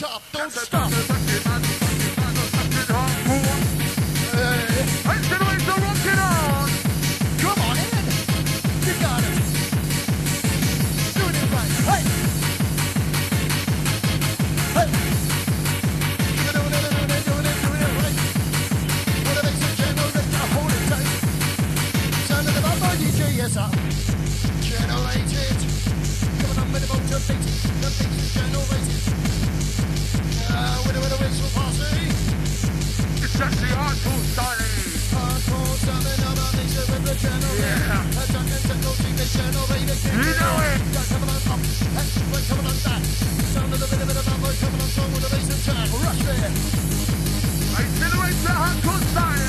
top three. sexy with the. Yeah. The. You know it. Coming on coming on the of coming on strong with the bass and. Rush there. Hardcore style.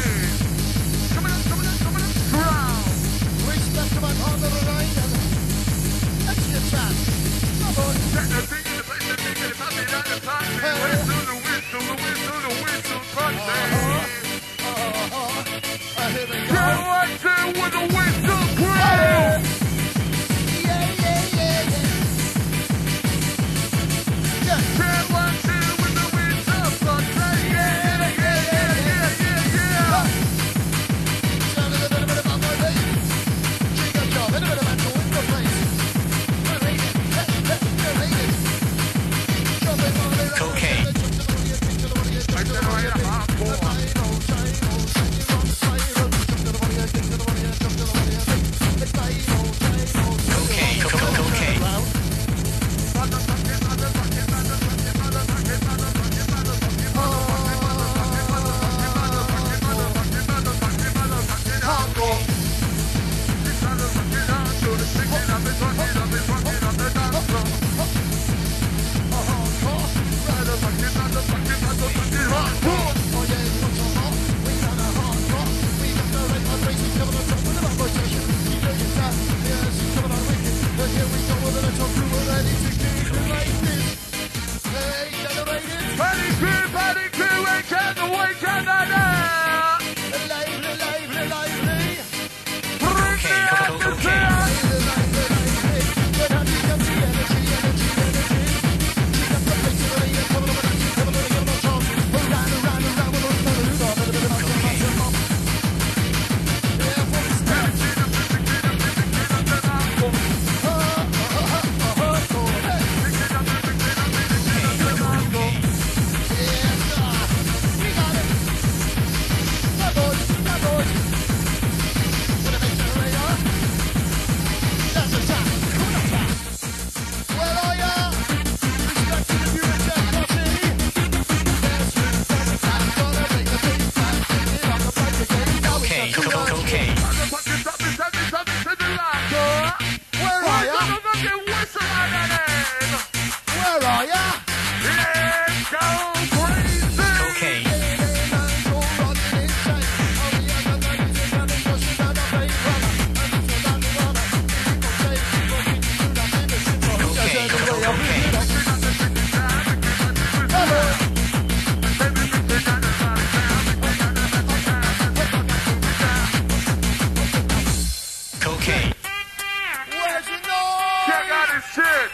shit.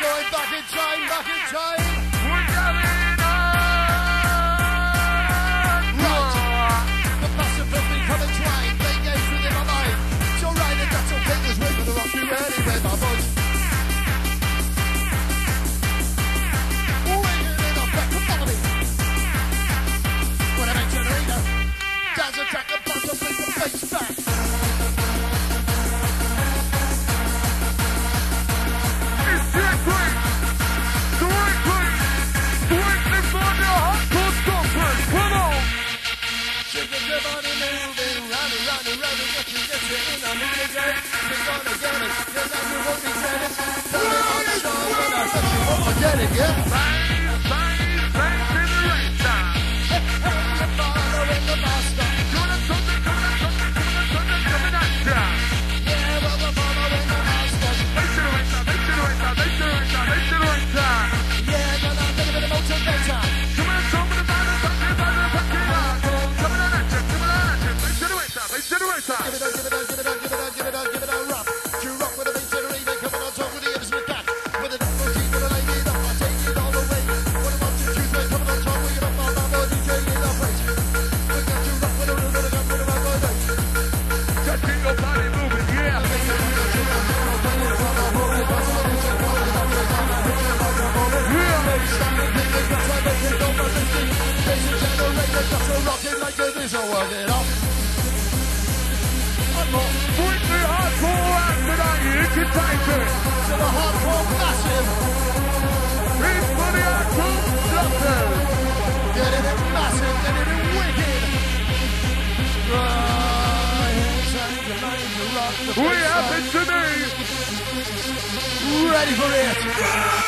Going back in time, back in time. Shake your body moving, get get. You're gonna get it, your life you won't regret it. Strictly hardcore after that, you can take it. To the hardcore massive. It's for the hardcore stompers. We happen to be Ready for it!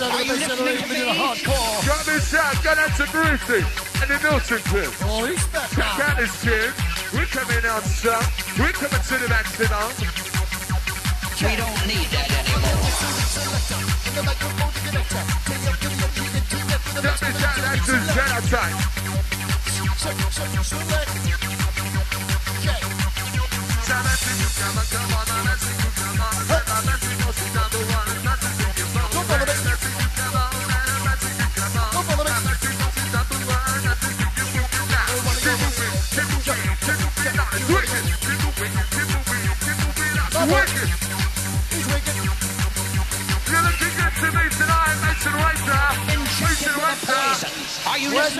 Poison. Seven Are you of the listening to the me? hardcore. Got this out, got out to Brucey and the Nelson twins. Oh, he's back Check now. out this tune. We're coming out, son. We're coming to the next tonight. We don't need that anymore. Got this out, that's the Genotype. Wicked!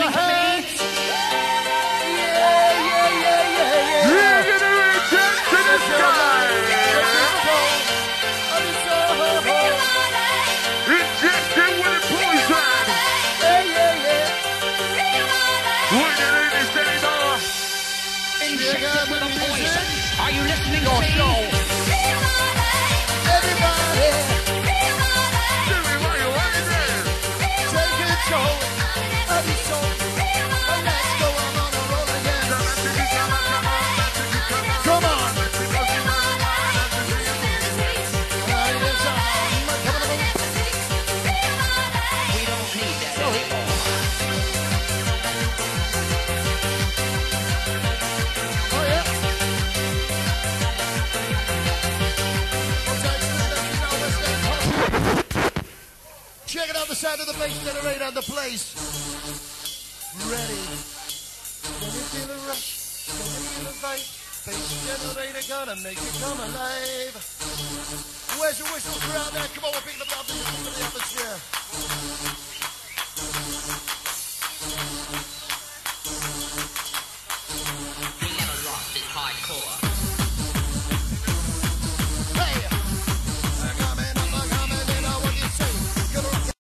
Are you listening to me? Yeah, yeah, yeah, yeah, yeah. You're gonna reach out to the sky. Injected with poison. We're not in this anymore. Injected with a poison. Are you listening to me? Sound of the bass generator and the place. Ready. Can you feel the rush? Can you feel the vibe? Bass generator gonna make you come alive. Where's your whistle crowd now? Come on, we're